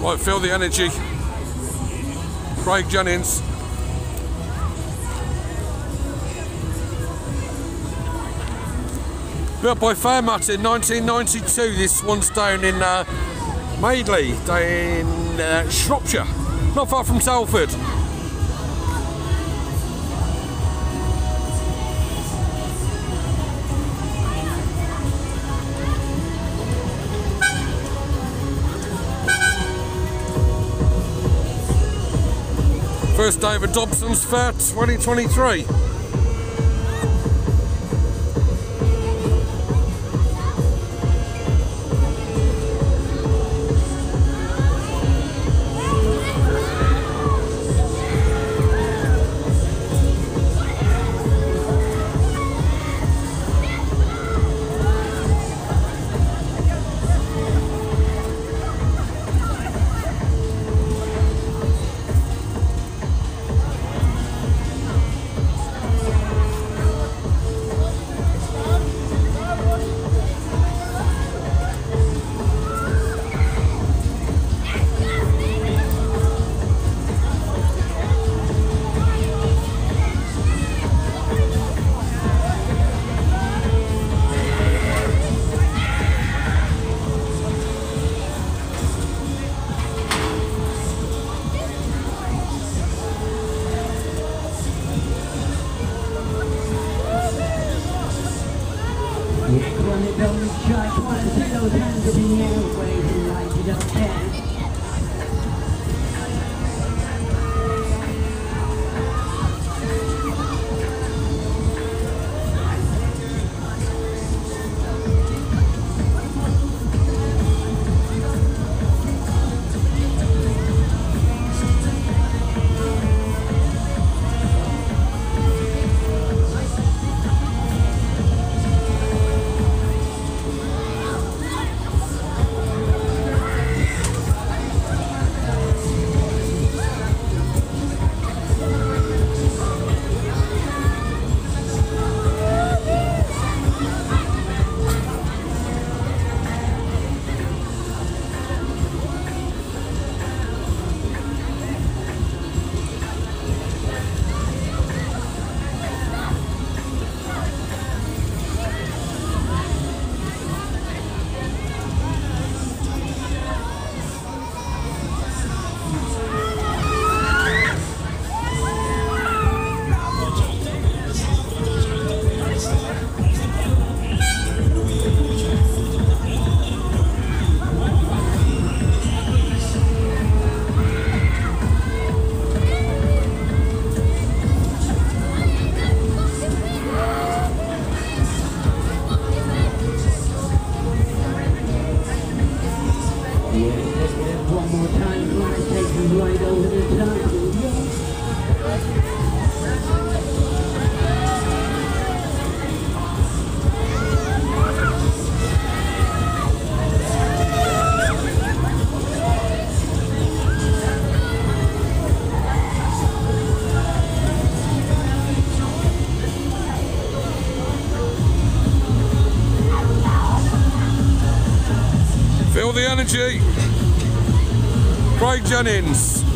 Right, feel the energy. Craig Jennings. Built by Fairmatt in 1992. This one's down in uh, Madeley, down in uh, Shropshire, not far from Telford. First David Dobson's Fair 2023. It don't strike, wanna see those hands up in the air, waving like you don't care. Feel the energy. Craig Jennings.